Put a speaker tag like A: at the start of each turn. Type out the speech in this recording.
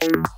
A: Yeah.